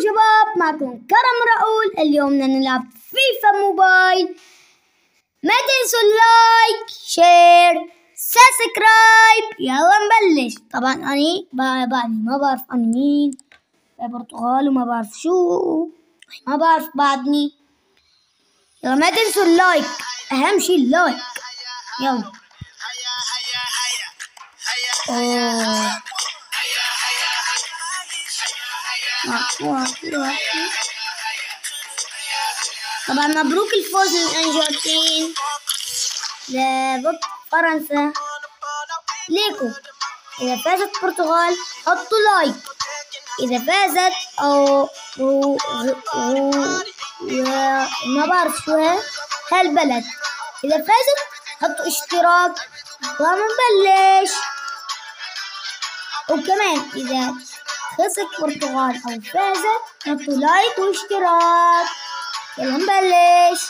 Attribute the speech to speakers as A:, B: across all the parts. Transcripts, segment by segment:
A: شباب معكم كرم رؤول اليوم بدنا نلعب فيفا موبايل. ما تنسوا ال like share subscribe. يلا نبلش. طبعا أني بعدني ما بعرف أني مين. برتغال وما بعرف شو. ما بعرف بعدني. يلا ما تنسوا ال like. أهم شي ال like. يلا. طبعا مبروك الفوز للأرجنتين ضد فرنسا. ليكو. إذا فازت البرتغال حطوا like. إذا فازت أو. ما بعرف شو هالبلد. إذا فازت حطوا اشتراك. ونبلش وكمان إذا خسرت البرتغال أو فازت حطوا like واشتراك يلا نبلش.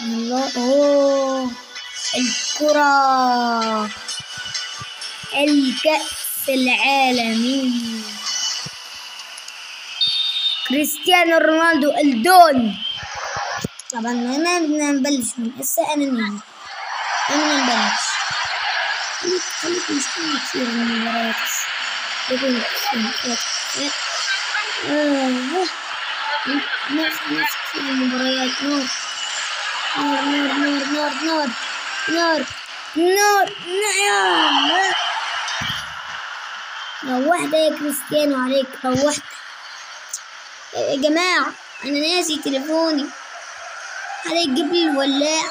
A: الله أوه. الكرة. الكأس العالمي. كريستيانو رونالدو الدون. طبعا ما بدنا نبلش من هسه أنا نيجي أنا نبلش. خليك خليك مشكلة كثير من المباريات يقول ناس ناس كثير المباريات نور. نور نور نور نور نور. نور. نور. روحت يا كريستيانو عليك روحت. يا جماعة أنا ناسي تليفوني. عليك قبل الولاع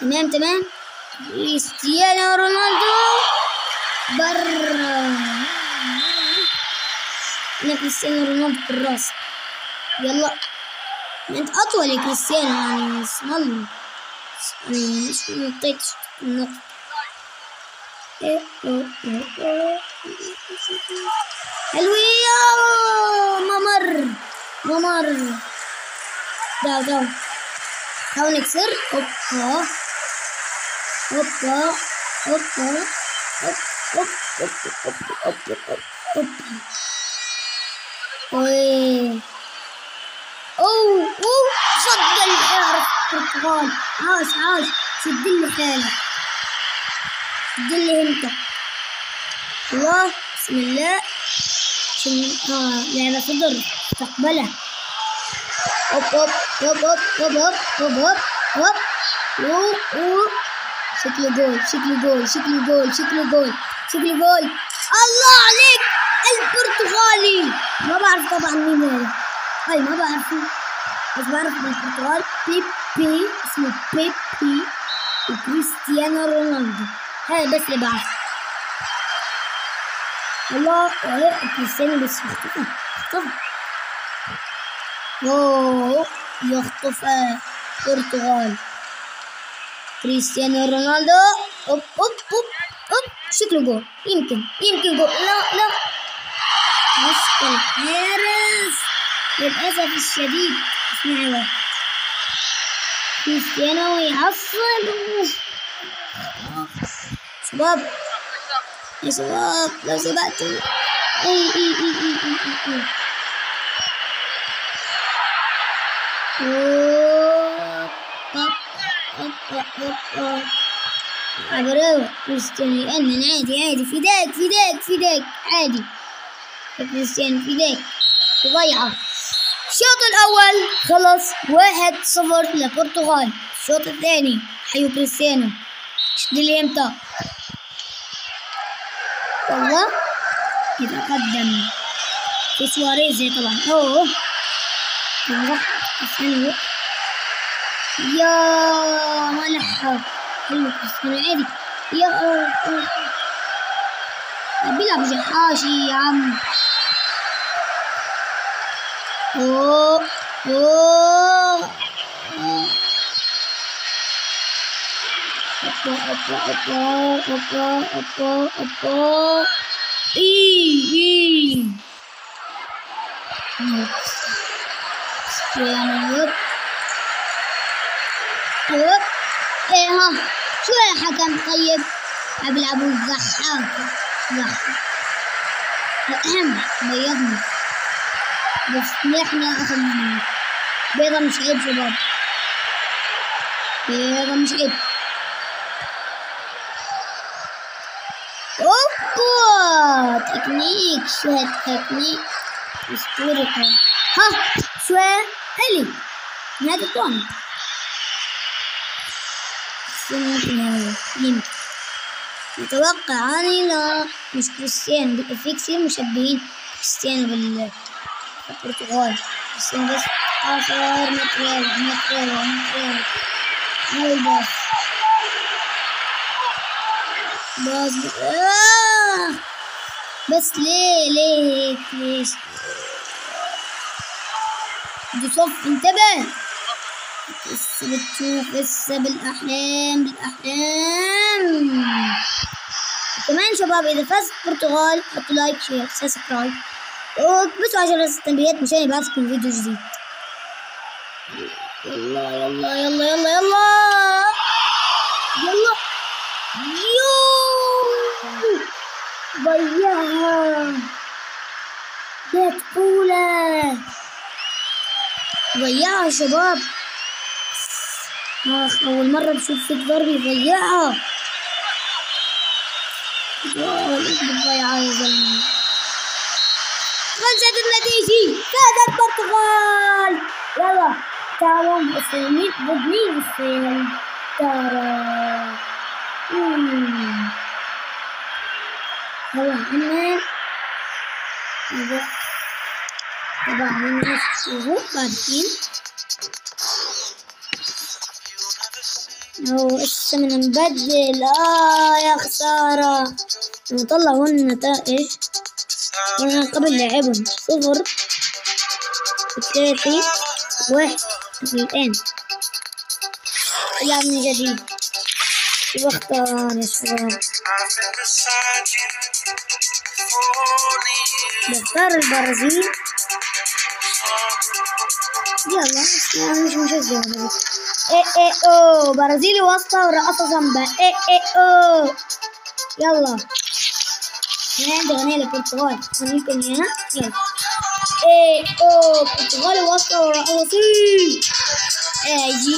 A: تمام تمام. كريستيانو رونالدو برا. أنا كريستيانو رونالدو في الراس. يلا. أنت أطول يا كريستيانو. يعني اسم الله يعني مش نطيت النقطة. حلوية ممر. ممر. down down down اكسر اوبا اوبا اوبا اوه اوه صد الحارة برتغال عاش عاش سد لي حالك سد لي انت الله بسم الله شن... آه لعبة صدر استقبلها هوب هوب هوب هوب هوب هوب هوب هوب هوب هوب شكله جول شكله جول شكله جول شكله جول شكله جول الله عليك البرتغالي ما بعرف طبعا مين هذا هاي ما بعرفه بس بعرف بالبرتغال بيبي اسمه بيبي وكريستيانو رونالدو هاي بس اللي بعرفه والله كريستيانو بس اختفى اختفى يخطف البرتغال كريستيانو رونالدو اوب اوب اوب اوب شكله جول يمكن يمكن جول لا لا مسك الحارس للأسف الشديد. إسمعوا. كريستيانو يعصب شباب يا شباب لو سمعتوا اي إي إي إي إي إي, إي. برافو كريستيانو. يأمن عادي عادي. فداك فداك فداك عادي. كريستيانو فداك ضيعة الشوط الأول خلص واحد صفر للبرتغال الشوط الثاني حيو كريستيانو. شد لي إمتى والله يتقدم. في سواريز طبعا أوه. كريستيانو يا ما لحق حلو كريستيانو عادي. يا أوه. بيلعب جحاشي يا عم. أوه أوه. اوبا اوبا اوبا اوبا اوبا اي اي Yani إيه ها شو يا حكم طيب عم بيلعبوا الزحاف زحاف اهم بيضنا بس نحن اخذنا بيضة مش عيب شباب بيضة مش عيب اوبا تكنيك شوية تكنيك اسطوري ها شوية ألي نهاية الطعم يمكن يمكن نتوقع أنا لا مش كريستيانو. في كثير مشبهين كريستيانو بالبرتغال. كريستيانو بس آخر متريال متريال متريال هاي الباص باص آه. بس ليه ليه هيك ليش دي صف انتبه. لسه بتشوف لسه بالأحلام بالأحلام. كمان شباب إذا فازت البرتغال حطوا like share subscribe. واكبسوا على جرس التنبيهات مشان يبعثكم فيديو جديد. يلا يلا يلا يلا يلا. يلا. يو ضيعها. يا طفولة ضيعها شباب. آخ أول مرة بشوف فيك ضرب يضيعها ضيعها. يا زلمة خلصت النتيجة. فازت البرتغال. يلا تعالوا مين ضد مين السنغال ترى هلا طبعا عنا شوفوا باركين أو هسه بدنا نبدل آه يا خسارة نطلع هون النتائج قبل لعبهم صفر ثلاثة واحد اثنين لعب من جديد شو بختار يا شباب بختار البرازيل. يلا يعني مش مشجع إيه إيه أو برازيلي وسطى ورقصة زنبة إيه إيه أو يلا هنا عندي أغنية للبرتغال أغنيكم هنا يلا إيه أو برتغالي وسطى ورقصة سي إيه جي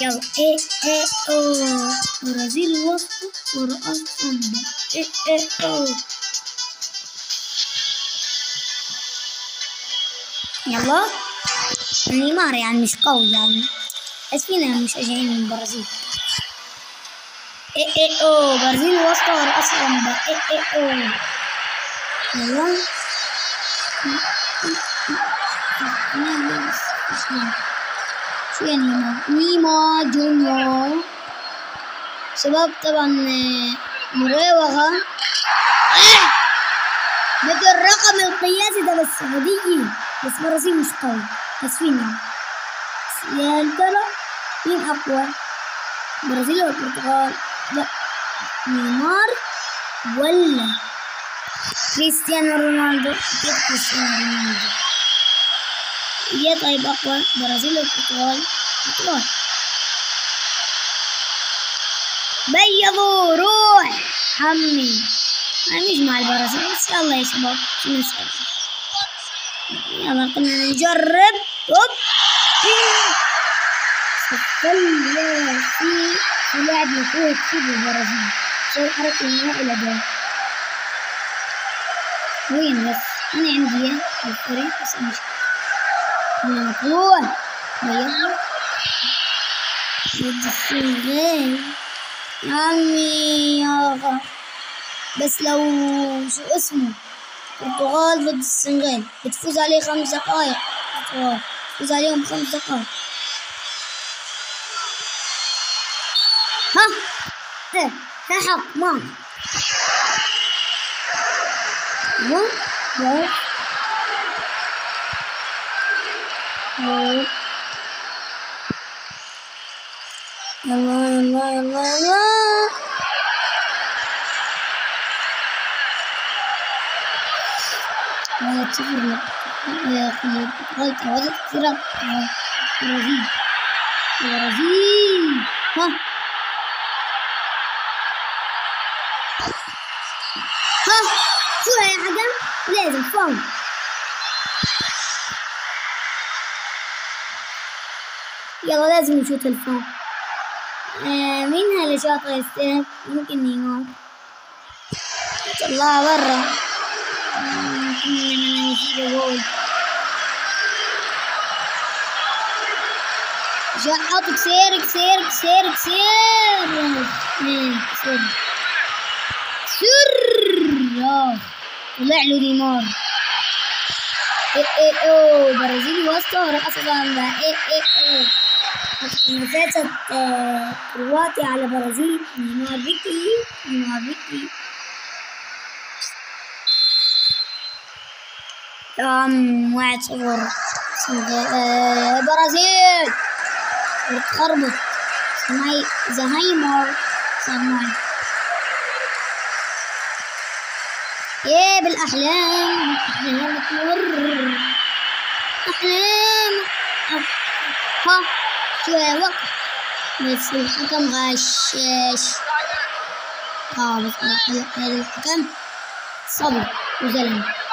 A: يلا إيه إيه أو برازيلي وسطى ورقصة زنبة إيه إيه أو يلا نيمار يعني مش قوي يعني بس فينا مشجعين من البرازيل إيه إيه أو برازيل وسطى ورقص جنبها إيه إيه أو يلا شو يعني نيمار نيمار جونيور شباب طبعا مراوغة بدي الرقم القياسي ده بالسعودية بس برازيل مش قوي. بس فينا يا ترى. مين أقوى؟ برازيل ولا البرتغال لا. نيمار ولا كريستيانو رونالدو؟ كريستيانو رونالدو. يا طيب أقوى؟ برازيل ولا البرتغال البرتغال بيضوا روح. حمي. مش مع البرازيل بس يلا يا شباب نسأل؟ يلا قلنا نجرب. يا في لاعب مفروض كتير بالبرازيل سوي حركة النهائي لجول وين بس؟ أنا عندي إياه بالفريق بس مش أنا مطلوع بيضنا ضد السنغال يا عمي يا بس لو شو اسمه؟ البرتغال ضد السنغال بتفوز عليه خمس دقائق. البرتغال. بتفوز عليهم خمس دقائق. ها. ها حق ما ها. ها يلا يلا يلا يلا أخي غلط عوضت كثيرة. برازيل البرازيل ها. ها. شو يا حكم لازم فاول يلا لازم نشوت الفاول آه مين اللي شاطر يستاهل ممكن نيمار طلعها برا. ممكن نجيب جول جا حط كسير كسير كسير كسير كسير كسير. طلع له نيمار إيه إيه اوه برازيلي وسطه رقص جامدة إيه إيه إيه آه، كرواتيا على برازيل نيمار بيكي نيمار بيكي تمام واحد صفر آه، برازيل. بتخربط سمعي زهايمر. سمعي إيه بالأحلام. أحلام تمر. أحلام. ها شوية وقت. بس الحكم غشاش. آه بس الحكم. صبي وزلمة.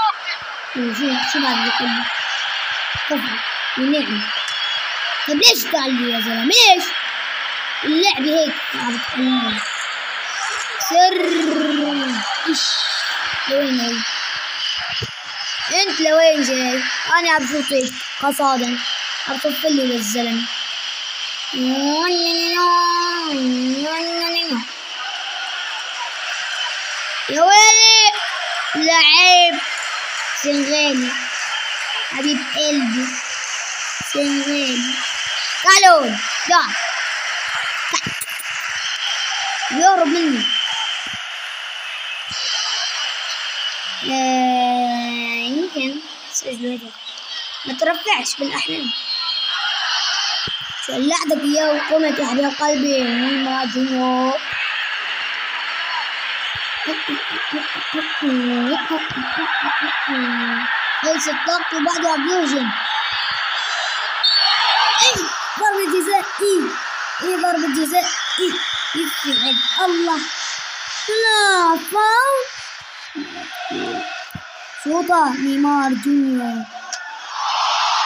A: وشو شو بعد ده كله كفر. ونعم طب ليش تعلي يا زلمة؟ ليش؟ اللعب هيك عم تقول سر. إيش؟ لوين هي؟ أنت لوين جاي؟ أنا عم شوطك قصادا عم تطفلي للزلمة يا ويلي. لعيب. سنغالي حبيب قلبي سنغالي تعالوا تعال تعال يهرب مني يمكن سجل هذا ما ترفعش بالأحلام. شلعتك إياه وقمت يا حبيب قلبي. ما جنو خلص الضغط وبعدها بيوجن اي ضربة جزاء اي اي ضربة جزاء اي يسعد الله لا فاول شوطة نيمار جونيور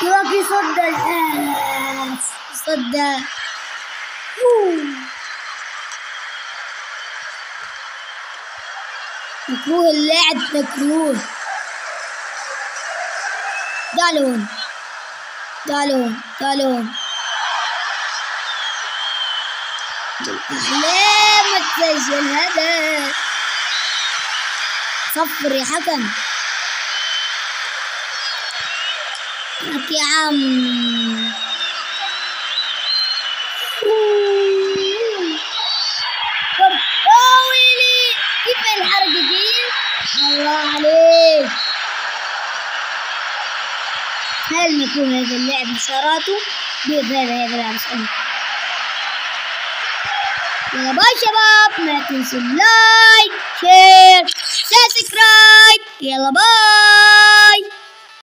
A: يوكي صد الحارس صد أوه. مكروه اللعب مكروه هون تعالوا هون أحلام تسجل هدف صفر يا حكم. لك يا عم ويلي كيف الحركة دي الله عليك هل نكون هذا اللعب مساراته بإذن هذا اللعب سألت يلا bye شباب ما تنسوا ال like share subscribe يلا bye